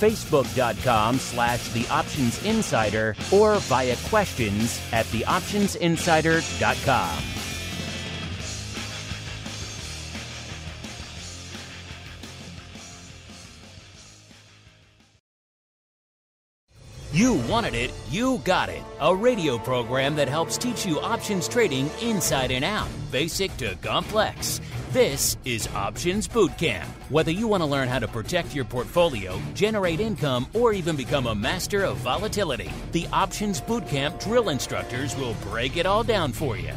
facebook.com slash the options insider, or via questions at theoptionsinsider.com. You wanted it, you got it. A radio program that helps teach you options trading inside and out, basic to complex. This is Options Bootcamp. Whether you want to learn how to protect your portfolio, generate income, or even become a master of volatility, the Options Bootcamp drill instructors will break it all down for you.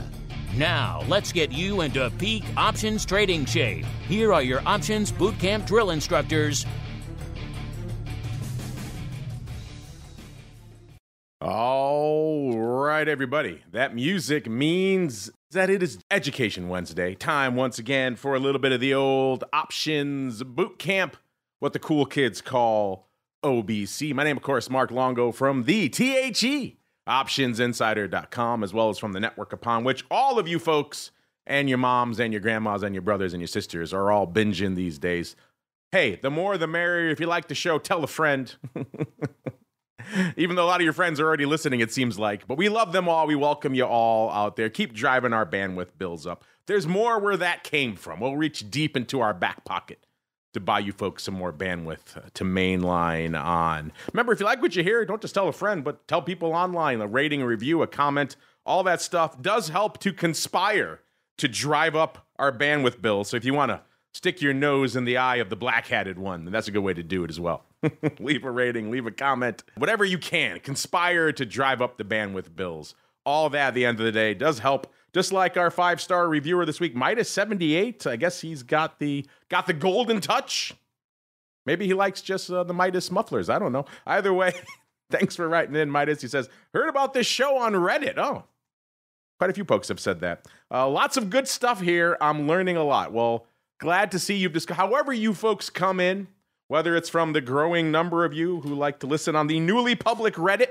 Now, let's get you into peak options trading shape. Here are your Options Bootcamp drill instructors, All right, everybody. That music means that it is Education Wednesday. Time once again for a little bit of the old options boot camp, what the cool kids call OBC. My name, of course, Mark Longo from the THE optionsinsider.com, as well as from the network upon which all of you folks and your moms and your grandmas and your brothers and your sisters are all binging these days. Hey, the more the merrier. If you like the show, tell a friend. Even though a lot of your friends are already listening, it seems like. But we love them all. We welcome you all out there. Keep driving our bandwidth bills up. There's more where that came from. We'll reach deep into our back pocket to buy you folks some more bandwidth uh, to mainline on. Remember, if you like what you hear, don't just tell a friend, but tell people online. A rating, a review, a comment, all that stuff does help to conspire to drive up our bandwidth bills. So if you want to stick your nose in the eye of the black hatted one, And that's a good way to do it as well. leave a rating, leave a comment, whatever you can. Conspire to drive up the bandwidth bills. All that at the end of the day does help. Just like our five star reviewer this week, Midas seventy eight. I guess he's got the got the golden touch. Maybe he likes just uh, the Midas mufflers. I don't know. Either way, thanks for writing in, Midas. He says heard about this show on Reddit. Oh, quite a few folks have said that. Uh, lots of good stuff here. I'm learning a lot. Well, glad to see you've discovered, However, you folks come in whether it's from the growing number of you who like to listen on the newly public Reddit.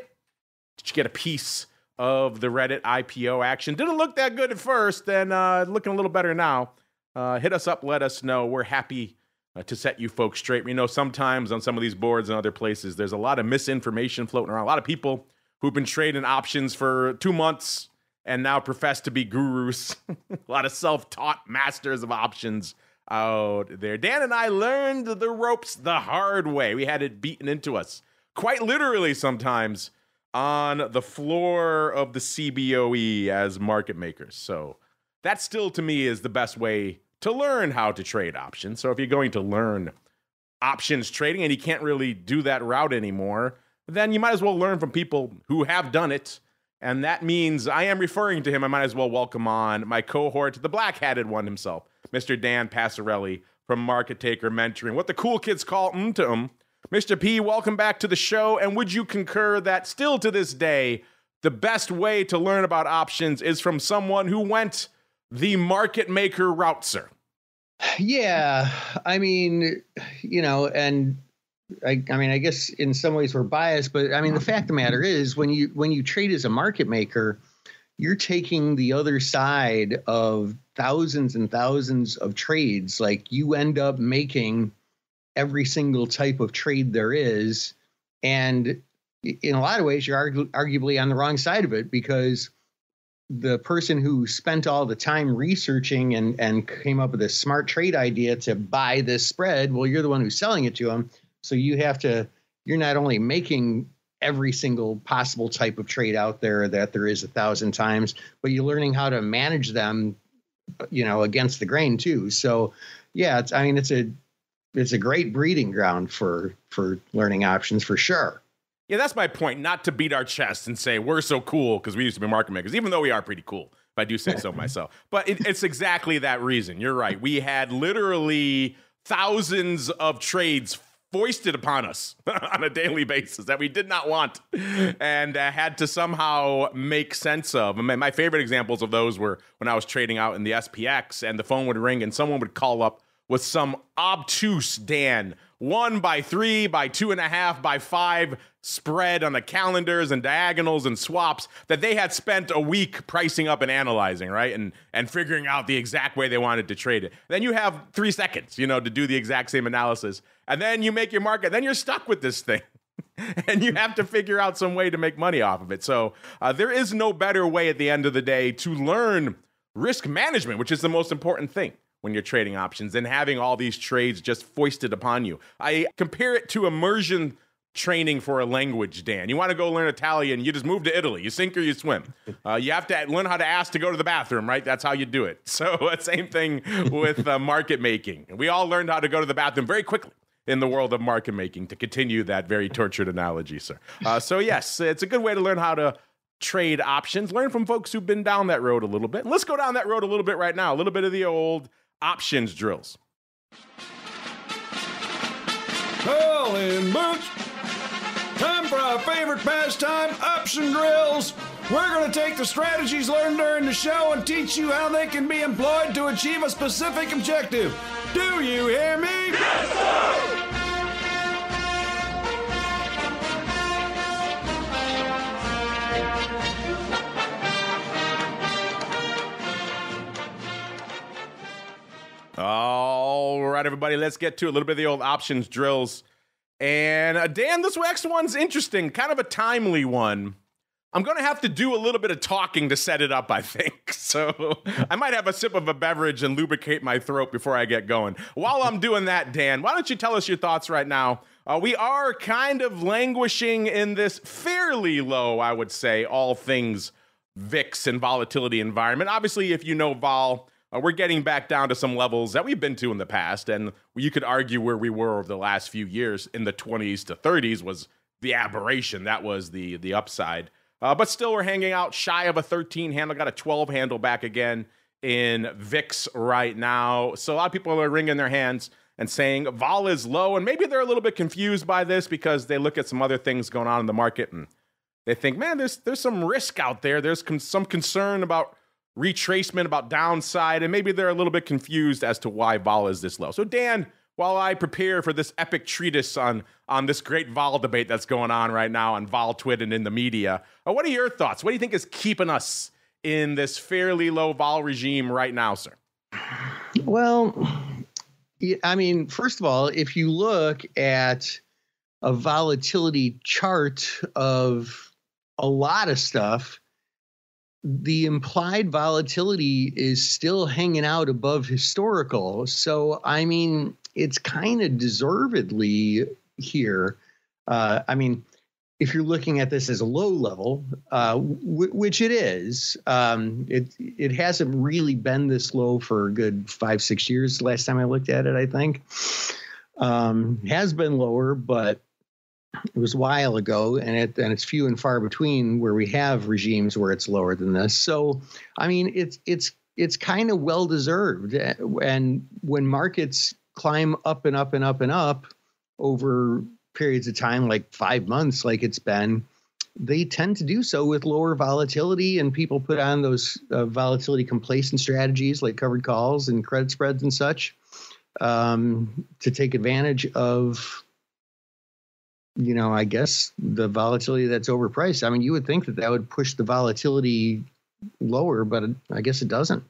Did you get a piece of the Reddit IPO action? Didn't look that good at first, then uh, looking a little better now. Uh, hit us up, let us know. We're happy uh, to set you folks straight. We know sometimes on some of these boards and other places, there's a lot of misinformation floating around. A lot of people who've been trading options for two months and now profess to be gurus. a lot of self taught masters of options out there. Dan and I learned the ropes the hard way. We had it beaten into us, quite literally sometimes, on the floor of the CBOE as market makers. So that still to me is the best way to learn how to trade options. So if you're going to learn options trading and you can't really do that route anymore, then you might as well learn from people who have done it. And that means I am referring to him. I might as well welcome on my cohort, the black hatted one himself. Mr. Dan Passarelli from Market Taker Mentoring, what the cool kids call mm, MTM. Mr. P, welcome back to the show. And would you concur that still to this day, the best way to learn about options is from someone who went the market maker route, sir? Yeah. I mean, you know, and I, I mean, I guess in some ways we're biased, but I mean, the fact of the matter is when you when you trade as a market maker, you're taking the other side of thousands and thousands of trades. Like you end up making every single type of trade there is. And in a lot of ways, you're argu- arguably on the wrong side of it because the person who spent all the time researching and, and came up with a smart trade idea to buy this spread, well, you're the one who's selling it to them. So you have to, you're not only making every single possible type of trade out there that there is a thousand times, but you're learning how to manage them, you know, against the grain too. So, yeah, it's, I mean, it's a, it's a great breeding ground for for learning options for sure. Yeah, that's my point. Not to beat our chest and say we're so cool because we used to be market makers, even though we are pretty cool, if I do say so myself. But it, it's exactly that reason. You're right. We had literally thousands of trades foisted upon us on a daily basis that we did not want and uh, had to somehow make sense of. Mean, my favorite examples of those were when I was trading out in the SPX and the phone would ring and someone would call up with some obtuse Dan, one by three, by two and a half, by five spread on the calendars and diagonals and swaps that they had spent a week pricing up and analyzing, right? And and figuring out the exact way they wanted to trade it. Then you have three seconds, you know, to do the exact same analysis. And then you make your market. Then you're stuck with this thing. and you have to figure out some way to make money off of it. So uh, there is no better way at the end of the day to learn risk management, which is the most important thing when you're trading options and having all these trades just foisted upon you. I compare it to immersion training for a language, Dan. You want to go learn Italian, you just move to Italy. You sink or you swim. Uh, you have to learn how to ask to go to the bathroom, right? That's how you do it. So, same thing with uh, market making. We all learned how to go to the bathroom very quickly in the world of market making to continue that very tortured analogy, sir. Uh, so, yes, it's a good way to learn how to trade options. Learn from folks who've been down that road a little bit. And let's go down that road a little bit right now. A little bit of the old options drills. Colin Boots. Time for our favorite pastime, option drills. We're going to take the strategies learned during the show and teach you how they can be employed to achieve a specific objective. Do you hear me? Yes, sir! Right, everybody, let's get to a little bit of the old options drills. And uh, Dan, this next one's interesting, kind of a timely one. I'm going to have to do a little bit of talking to set it up, I think. So I might have a sip of a beverage and lubricate my throat before I get going. While I'm doing that, Dan, why don't you tell us your thoughts right now? Uh, we are kind of languishing in this fairly low, I would say, all things VIX and volatility environment. Obviously, if you know vol, uh, we're getting back down to some levels that we've been to in the past. And you could argue where we were over the last few years in the 20s to 30s was the aberration. That was the, the upside. Uh, but still, we're hanging out shy of a 13 handle, got a 12 handle back again in VIX right now. So a lot of people are wringing their hands and saying vol is low. And maybe they're a little bit confused by this because they look at some other things going on in the market and they think, man, there's, there's some risk out there. There's com- some concern about retracement about downside, and maybe they're a little bit confused as to why vol is this low. So, Dan, while I prepare for this epic treatise on on this great vol debate that's going on right now on vol twit and in the media, uh, what are your thoughts? What do you think is keeping us in this fairly low vol regime right now, sir? Well, I mean, first of all, if you look at a volatility chart of a lot of stuff, the implied volatility is still hanging out above historical. So, I mean, it's kind of deservedly here. Uh, I mean, if you're looking at this as a low level, uh, w- which it is, um, it it hasn't really been this low for a good five six years. Last time I looked at it, I think um, has been lower, but it was a while ago, and it and it's few and far between where we have regimes where it's lower than this. So, I mean, it's it's it's kind of well deserved. And when markets climb up and up and up and up over periods of time, like five months, like it's been, they tend to do so with lower volatility, and people put on those uh, volatility complacent strategies like covered calls and credit spreads and such um, to take advantage of you know, I guess the volatility that's overpriced. I mean, you would think that that would push the volatility lower, but I guess it doesn't.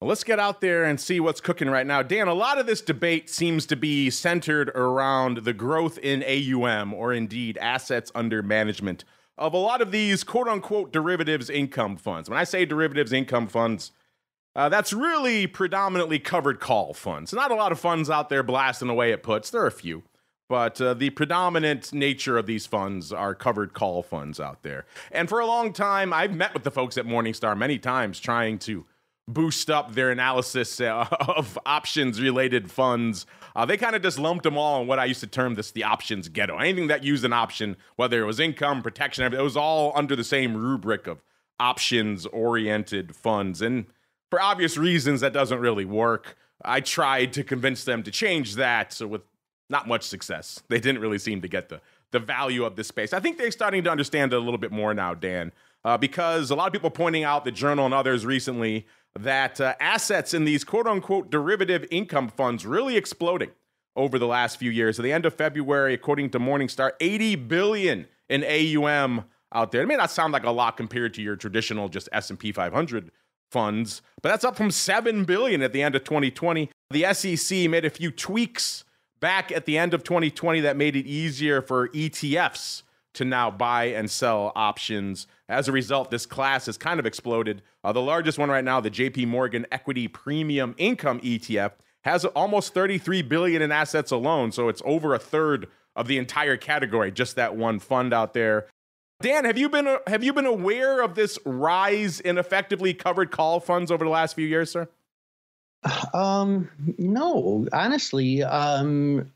Well, let's get out there and see what's cooking right now. Dan, a lot of this debate seems to be centered around the growth in AUM, or indeed assets under management, of a lot of these quote unquote derivatives income funds. When I say derivatives income funds, uh, that's really predominantly covered call funds. Not a lot of funds out there blasting away at puts. There are a few but uh, the predominant nature of these funds are covered call funds out there. And for a long time, I've met with the folks at Morningstar many times trying to boost up their analysis uh, of options related funds. Uh, they kind of just lumped them all in what I used to term this the options ghetto. Anything that used an option, whether it was income, protection, it was all under the same rubric of options oriented funds. And for obvious reasons, that doesn't really work. I tried to convince them to change that, so with not much success. They didn't really seem to get the the value of this space. I think they're starting to understand it a little bit more now, Dan, uh, because a lot of people pointing out the journal and others recently that uh, assets in these quote unquote derivative income funds really exploding over the last few years. At the end of February, according to Morningstar, 80 billion in AUM out there. It may not sound like a lot compared to your traditional just S&P 500 funds, but that's up from 7 billion at the end of 2020. The SEC made a few tweaks back at the end of 2020 that made it easier for ETFs to now buy and sell options. As a result, this class has kind of exploded. Uh, the largest one right now, the JP Morgan Equity Premium Income ETF, has almost 33 billion in assets alone, so it's over a third of the entire category, just that one fund out there. Dan, have you been have you been aware of this rise in effectively covered call funds over the last few years, sir? Um, no, honestly, um,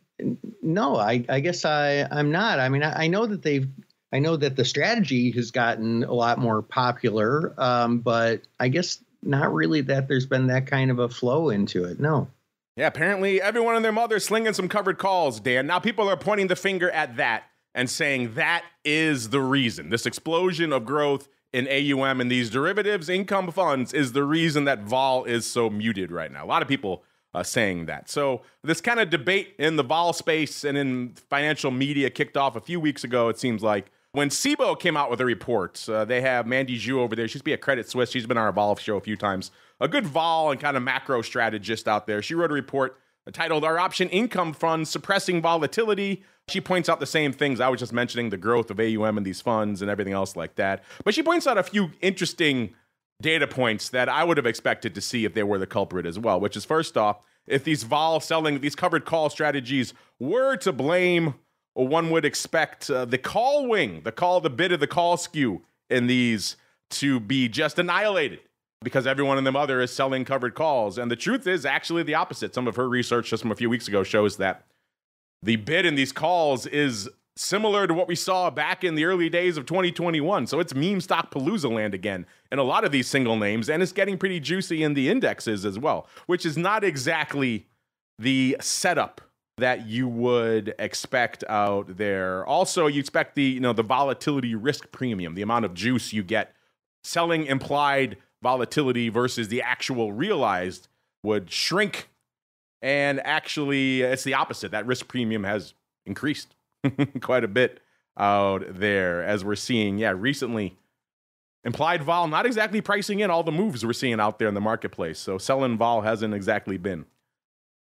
no, I, I guess I, I'm not. I mean, I, I, know that they've, I know that the strategy has gotten a lot more popular, um, but I guess not really that there's been that kind of a flow into it. No. Yeah, apparently everyone and their mother slinging some covered calls, Dan. Now people are pointing the finger at that and saying that is the reason. This explosion of growth in AUM and these derivatives income funds is the reason that vol is so muted right now. A lot of people uh, saying that. So this kind of debate in the vol space and in financial media kicked off a few weeks ago. It seems like when Cboe came out with a report, uh, they have Mandy Xu over there. She's be a Credit Suisse. She's been on our vol show a few times. A good vol and kind of macro strategist out there. She wrote a report titled "Our Option Income Funds Suppressing Volatility." She points out the same things I was just mentioning: the growth of AUM and these funds and everything else like that. But she points out a few interesting data points that I would have expected to see if they were the culprit as well, which is first off, if these vol selling, these covered call strategies were to blame, one would expect uh, the call wing, the call, the bid of the call skew in these to be just annihilated because everyone in them other is selling covered calls. And the truth is actually the opposite. Some of her research just from a few weeks ago shows that the bid in these calls is similar to what we saw back in the early days of 2021. So it's meme stock palooza land again in a lot of these single names, and it's getting pretty juicy in the indexes as well, which is not exactly the setup that you would expect out there. Also, you expect the you know the volatility risk premium, the amount of juice you get selling implied volatility versus the actual realized would shrink. And actually, it's the opposite. That risk premium has increased quite a bit out there, as we're seeing. Yeah, recently, implied vol not exactly pricing in all the moves we're seeing out there in the marketplace. So selling vol hasn't exactly been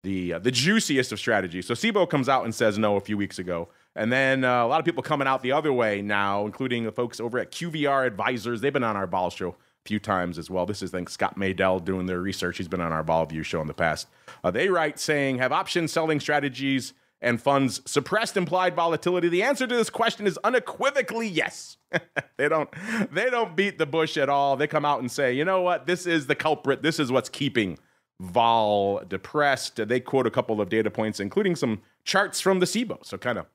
the uh, the juiciest of strategies. So Cboe comes out and says no a few weeks ago, and then uh, a lot of people coming out the other way now, including the folks over at QVR Advisors. They've been on our vol show few times as well. This is I think Scott Maydell doing their research. He's been on our vol view show in the past. Uh, they write saying have option selling strategies and funds suppressed implied volatility? The answer to this question is unequivocally yes. they don't they don't beat the bush at all. They come out and say, "You know what? This is the culprit. This is what's keeping vol depressed." They quote a couple of data points including some charts from the Cboe. So kind of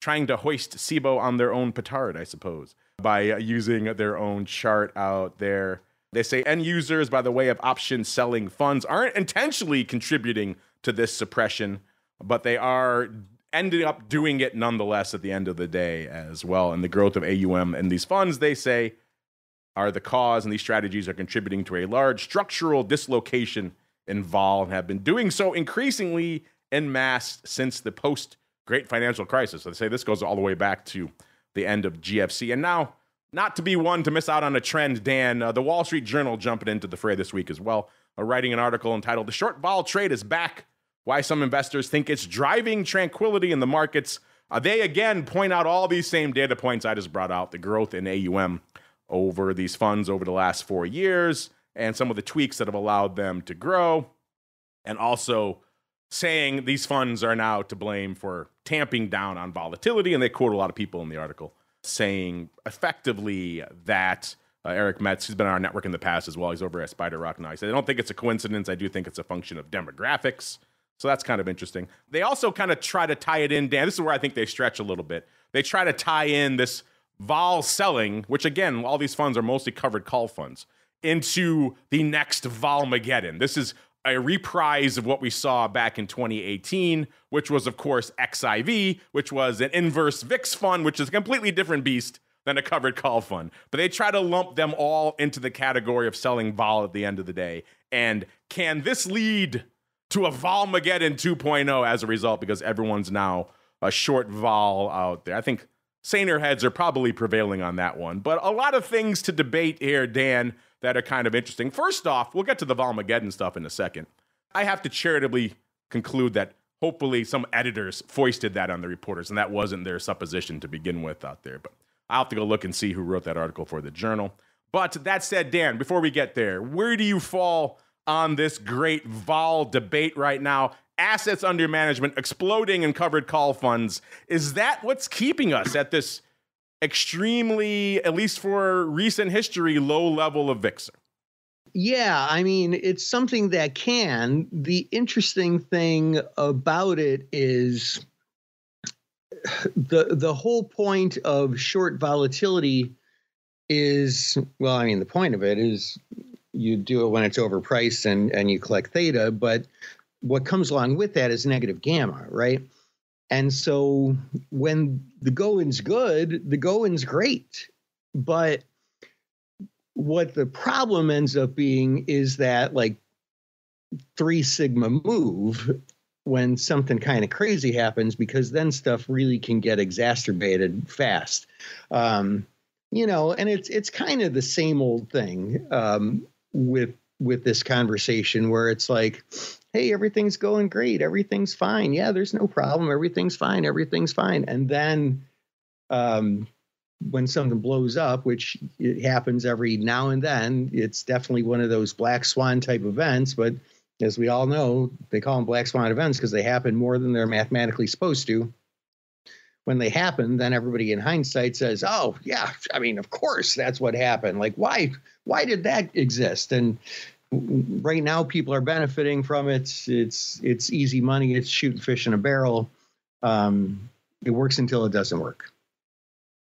trying to hoist Cboe on their own petard, I suppose, by using their own chart out there. They say end users by the way of option selling funds aren't intentionally contributing to this suppression but they are ending up doing it nonetheless at the end of the day as well. And the growth of AUM and these funds, they say, are the cause, and these strategies are contributing to a large structural dislocation involved and have been doing so increasingly en masse since the post great financial crisis. So they say this goes all the way back to the end of GFC. And now, not to be one to miss out on a trend, Dan, uh, the Wall Street Journal jumping into the fray this week as well, uh, writing an article entitled The Short Vol Trade is Back why some investors think it's driving tranquility in the markets. Uh, they again point out all these same data points I just brought out the growth in AUM over these funds over the last four years and some of the tweaks that have allowed them to grow. And also saying these funds are now to blame for tamping down on volatility. And they quote a lot of people in the article saying effectively that uh, Eric Metz, who's been on our network in the past as well. He's over at SpiderRock now. He said, I don't think it's a coincidence. I do think it's a function of demographics. So that's kind of interesting. They also kind of try to tie it in, Dan. This is where I think they stretch a little bit. They try to tie in this vol selling, which again, all these funds are mostly covered call funds, into the next Volmageddon. This is a reprise of what we saw back in 2018, which was, of course, XIV, which was an inverse VIX fund, which is a completely different beast than a covered call fund. But they try to lump them all into the category of selling vol at the end of the day. And can this lead to a Volmageddon 2.0 as a result? Because everyone's now a short vol out there. I think saner heads are probably prevailing on that one. But a lot of things to debate here, Dan, that are kind of interesting. First off, we'll get to the Volmageddon stuff in a second. I have to charitably conclude that hopefully some editors foisted that on the reporters, and that wasn't their supposition to begin with out there. But I'll have to go look and see who wrote that article for the journal. But that said, Dan, before we get there, where do you fall on this great vol debate right now? Assets under management exploding in covered call funds. Is that what's keeping us at this extremely, at least for recent history, low level of VIXer? Yeah, I mean, it's something that can. The interesting thing about it is the the whole point of short volatility is well, I mean, the point of it is you do it when it's overpriced and and you collect theta, but what comes along with that is negative gamma, right? And so when the going's good, the going's great. But what the problem ends up being is that like three sigma move when something kind of crazy happens because then stuff really can get exacerbated fast. Um, you know, and it's it's kind of the same old thing um, with with this conversation where it's like, hey, everything's going great, everything's fine, yeah, there's no problem, everything's fine, everything's fine, and then um, when something blows up, which it happens every now and then, it's definitely one of those black swan type events, but as we all know, they call them black swan events because they happen more than they're mathematically supposed to. When they happen, then everybody in hindsight says, "Oh, yeah, I mean, of course that's what happened. Like, why, why did that exist?" And right now, people are benefiting from it. It's it's easy money. It's shooting fish in a barrel. Um, it works until it doesn't work.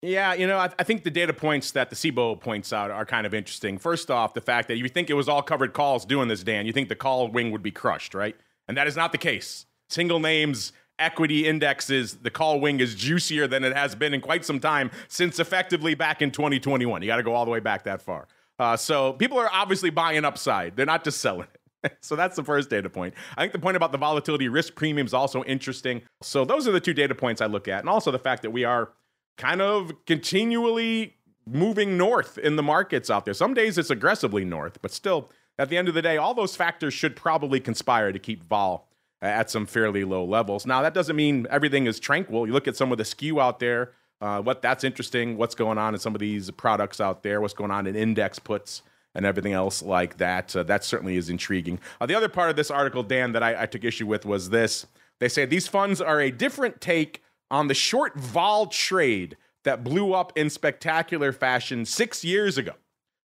Yeah, you know, I, I, think the data points that the Cboe points out are kind of interesting. First off, the fact that you think it was all covered calls doing this, Dan, you think the call wing would be crushed, right? And that is not the case. Single names, equity indexes, the call wing is juicier than it has been in quite some time since effectively back in 2021. You got to go all the way back that far. Uh, so people are obviously buying upside, they're not just selling it. so that's the first data point. I think the point about the volatility risk premium is also interesting. So those are the two data points I look at. And also the fact that we are kind of continually moving north in the markets out there. Some days it's aggressively north, but still, at the end of the day, all those factors should probably conspire to keep vol at some fairly low levels. Now, that doesn't mean everything is tranquil. You look at some of the skew out there, uh, what that's interesting, what's going on in some of these products out there, what's going on in index puts and everything else like that. Uh, that certainly is intriguing. Uh, the other part of this article, Dan, that I, I took issue with was this. They say these funds are a different take on the short vol trade that blew up in spectacular fashion six years ago.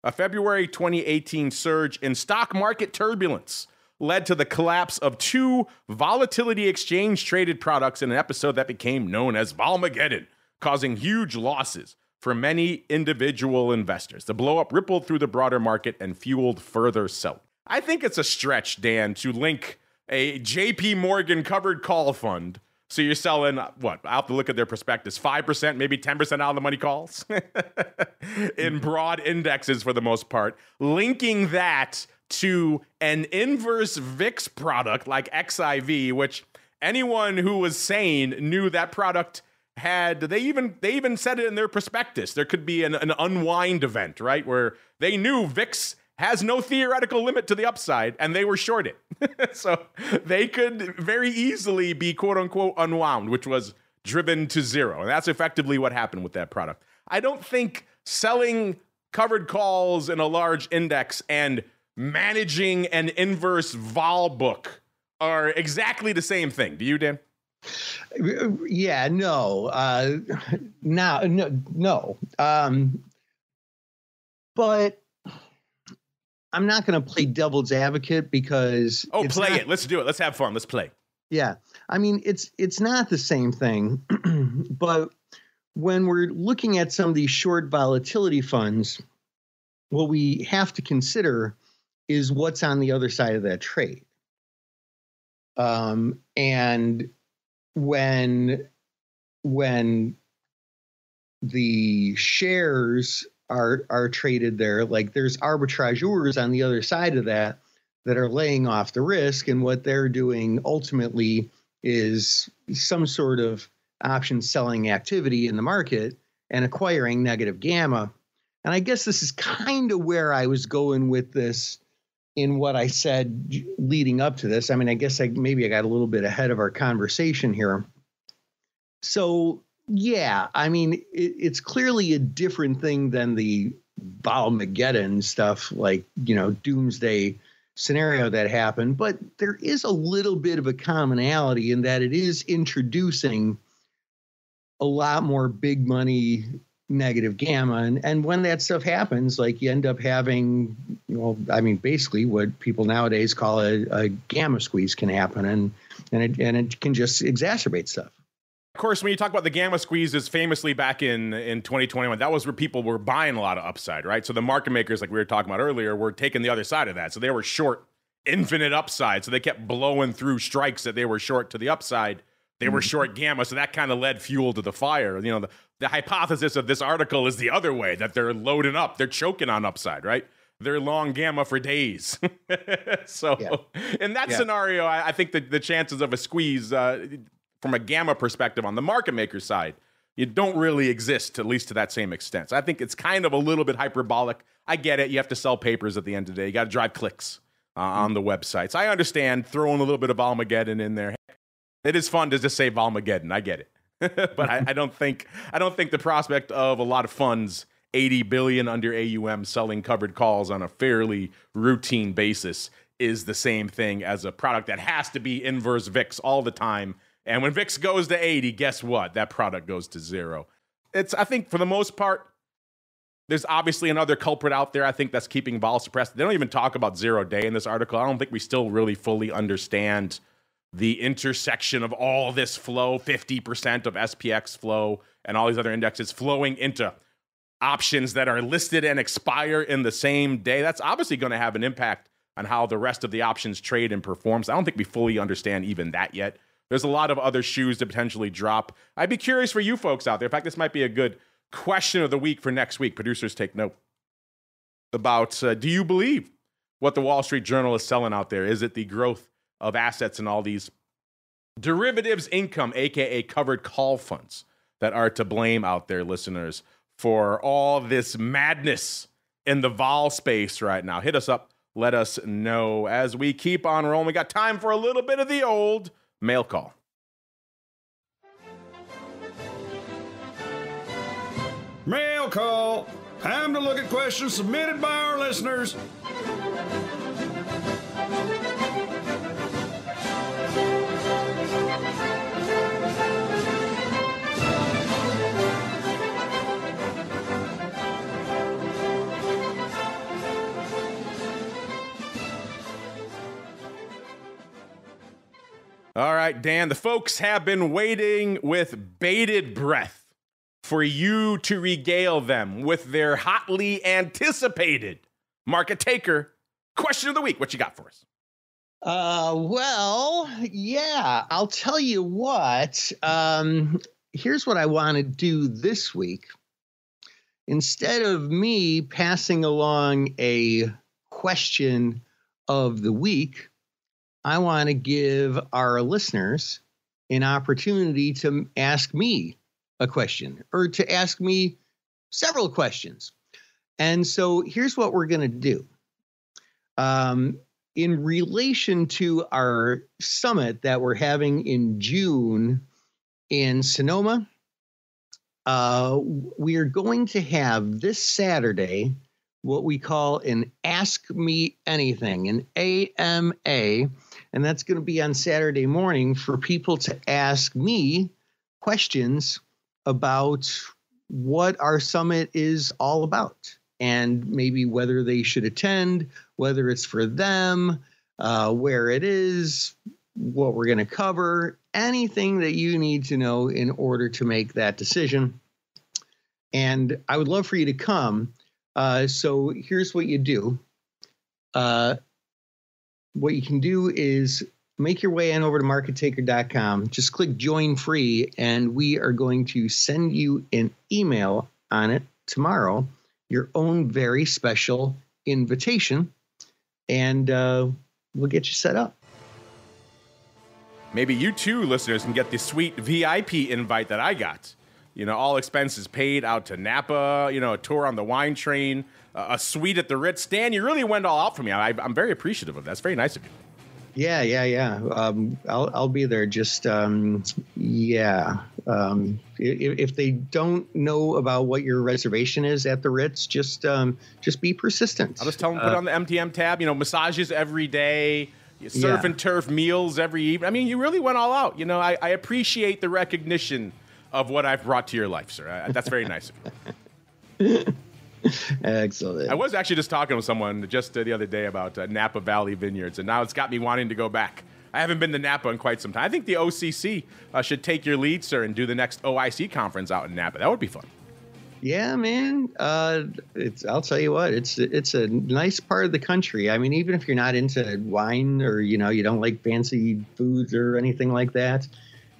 A February 2018 surge in stock market turbulence led to the collapse of two volatility exchange traded products in an episode that became known as Volmageddon, causing huge losses for many individual investors. The blowup rippled through the broader market and fueled further selling. I think it's a stretch, Dan, to link a JP Morgan covered call fund so you're selling what? I have to look at their prospectus. Five percent, maybe ten percent out of the money calls in broad indexes for the most part. Linking that to an inverse VIX product like XIV, which anyone who was sane knew that product had they even they even said it in their prospectus. There could be an, an unwind event, right? Where they knew VIX has no theoretical limit to the upside, and they were shorted. so they could very easily be quote unquote unwound, which was driven to zero. And that's effectively what happened with that product. I don't think selling covered calls in a large index and managing an inverse vol book are exactly the same thing. Do you, Dan? Yeah, no. Uh, now, no, no. Um, but I'm not going to play devil's advocate because oh, play not, it. Let's do it. Let's have fun. Let's play. Yeah, I mean it's it's not the same thing, but when we're looking at some of these short volatility funds, what we have to consider is what's on the other side of that trade. Um, and when when the shares are are traded there, like there's arbitrageurs on the other side of that that are laying off the risk, and what they're doing ultimately is some sort of option selling activity in the market and acquiring negative gamma. And I guess this is kind of where I was going with this in what I said leading up to this. I mean, I guess I maybe I got a little bit ahead of our conversation here. So, yeah, I mean, it, it's clearly a different thing than the Volmageddon stuff, like, you know, doomsday scenario that happened, but there is a little bit of a commonality in that it is introducing a lot more big money negative gamma. And and when that stuff happens like you end up having well i mean basically what people nowadays call a, a gamma squeeze can happen. And and it, and it can just exacerbate stuff. Of course when you talk about the gamma squeezes famously back in in 2021 that was where people were buying a lot of upside right? So the market makers like we were talking about earlier were taking the other side of that. So they were short infinite upside. So they kept blowing through strikes that they were short to the upside they were mm-hmm. short gamma, so that kind of led fuel to the fire. You know, the, the hypothesis of this article is the other way that they're loading up, they're choking on upside, right? They're long gamma for days. so, yeah. in that yeah. scenario, I, I, think that the chances of a squeeze uh, from a gamma perspective on the market maker side, you don't really exist, at least to that same extent. So I think it's kind of a little bit hyperbolic. I get it. You have to sell papers at the end of the day. You got to drive clicks uh, on the websites. I understand throwing a little bit of Armageddon in there. It is fun to just say Volmageddon. I get it, but I, I, don't think I don't think the prospect of a lot of funds, eighty billion under AUM, selling covered calls on a fairly routine basis is the same thing as a product that has to be inverse VIX all the time. And when VIX goes to eighty, guess what? That product goes to zero. It's I think for the most part. There's obviously another culprit out there. I think that's keeping vol suppressed. They don't even talk about zero day in this article. I don't think we still really fully understand the intersection of all this flow 50% of SPX flow and all these other indexes flowing into options that are listed and expire in the same day. That's obviously going to have an impact on how the rest of the options trade and performs. I don't think we fully understand even that yet. There's a lot of other shoes to potentially drop. I'd be curious for you folks out there. In fact, this might be a good question of the week for next week. Producers take note about uh, do you believe what the Wall Street Journal is selling out there? Is it the growth of assets and all these derivatives income, aka covered call funds, that are to blame out there, listeners, for all this madness in the vol space right now. Hit us up. Let us know as we keep on rolling. We got time for a little bit of the old mail call. Mail call. Time to look at questions submitted by our listeners. Right, Dan, the folks have been waiting with bated breath for you to regale them with their hotly anticipated market taker question of the week. What you got for us? Uh, well, yeah, I'll tell you what. Um, here's what I want to do this week. Instead of me passing along a question of the week, I want to give our listeners an opportunity to ask me a question or to ask me several questions. And so here's what we're going to do. Um, in relation to our summit that we're having in June in Sonoma, uh, we are going to have this Saturday what we call an Ask Me Anything, an AMA and that's going to be on Saturday morning for people to ask me questions about what our summit is all about. and maybe whether they should attend, whether it's for them, uh, where it is, what we're going to cover, anything that you need to know in order to make that decision. And I would love for you to come. Uh, so here's what you do. Uh, what you can do is make your way on over to markettaker.com. Just click join free, and we are going to send you an email on it tomorrow, your own very special invitation, and uh, we'll get you set up. Maybe you too, listeners, can get the sweet VIP invite that I got. You know, all expenses paid out to Napa, you know, a tour on the wine train, a suite at the Ritz. Dan, you really went all out for me. I, am very appreciative of that. That's very nice of you. Yeah, yeah, yeah. Um, I'll I'll be there. Just um, yeah. Um, if, if, they don't know about what your reservation is at the Ritz, just um, just be persistent. I'll just tell them put uh, on the MTM tab. You know, massages every day. Surf yeah. and turf meals every evening. I mean, you really went all out. You know, I, I appreciate the recognition of what I've brought to your life, sir. I, that's very nice of you. Excellent. I was actually just talking with someone just uh, the other day about uh, Napa Valley Vineyards, and now it's got me wanting to go back. I haven't been to Napa in quite some time. I think the OCC uh, should take your lead, sir, and do the next OIC conference out in Napa. That would be fun. Yeah, man. Uh, it's. I'll tell you what. It's it's a nice part of the country. I mean, even if you're not into wine or you know you don't like fancy foods or anything like that,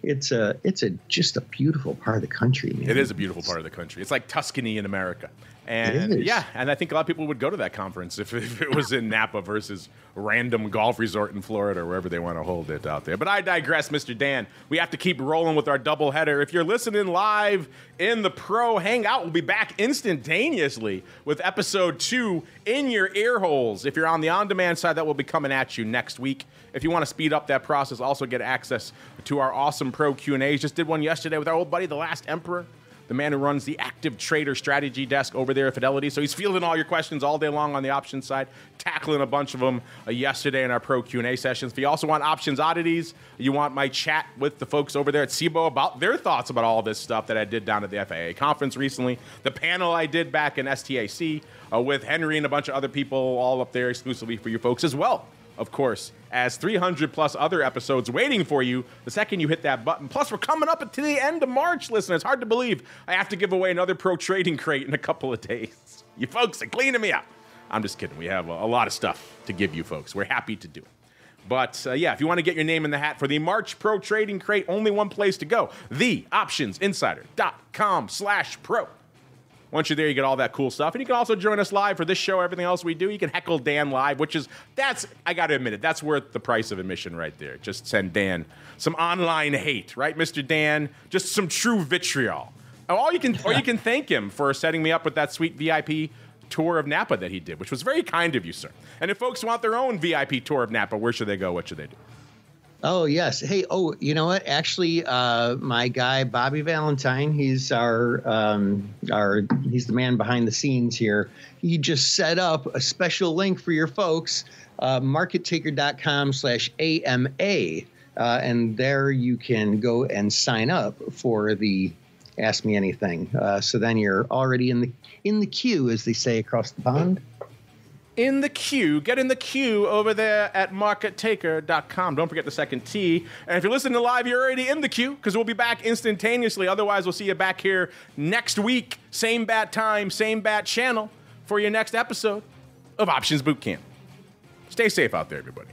it's a it's a just a beautiful part of the country. Man. It is a beautiful part of the country. It's like Tuscany in America. And yeah, and I think a lot of people would go to that conference if, if it was in Napa versus random golf resort in Florida or wherever they want to hold it out there. But I digress, Mr. Dan. We have to keep rolling with our doubleheader. If you're listening live in the Pro Hangout, we'll be back instantaneously with episode two in your ear holes. If you're on the on demand side, that will be coming at you next week. If you want to speed up that process, also get access to our awesome Pro Q&As. Just did one yesterday with our old buddy, The Last Emperor the man who runs the active trader strategy desk over there at Fidelity. So he's fielding all your questions all day long on the options side, tackling a bunch of them uh, yesterday in our pro Q&A sessions. If you also want options oddities, you want my chat with the folks over there at Cboe about their thoughts about all this stuff that I did down at the FAA conference recently, the panel I did back in STAC uh, with Henry and a bunch of other people all up there exclusively for you folks as well of course, as 300 plus other episodes waiting for you the second you hit that button. Plus, we're coming up to the end of March, Listen, It's hard to believe I have to give away another pro trading crate in a couple of days. You folks are cleaning me up. I'm just kidding. We have a, lot of stuff to give you folks. We're happy to do it. But uh, yeah, if you want to get your name in the hat for the March Pro Trading Crate, only one place to go: theoptionsinsider.com slash pro. Once you're there, you get all that cool stuff. And you can also join us live for this show, everything else we do. You can heckle Dan live, which is, that's, I got to admit it, that's worth the price of admission right there. Just send Dan some online hate, right, Mr. Dan? Just some true vitriol. Oh, or you can, or you can thank him for setting me up with that sweet VIP tour of Napa that he did, which was very kind of you, sir. And if folks want their own VIP tour of Napa, where should they go? What should they do? Oh yes. Hey. Oh, you know what? Actually, uh, my guy Bobby Valentine. He's our um, our he's the man behind the scenes here. He just set up a special link for your folks. Uh, markettaker.com/ama, uh, and there you can go and sign up for the Ask Me Anything. Uh, so then you're already in the in the queue, as they say across the pond in the queue. Get in the queue over there at markettaker.com. Don't forget the second T. And if you're listening live, you're already in the queue because we'll be back instantaneously. Otherwise, we'll see you back here next week, same bat time, same bat channel for your next episode of Options Bootcamp. Stay safe out there, everybody.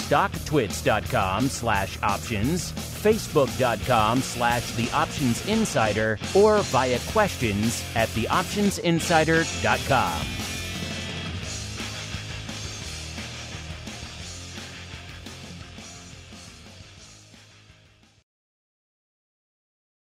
stocktwits.com slash options, facebook.com slash the options insider, or via questions at theoptionsinsider.com.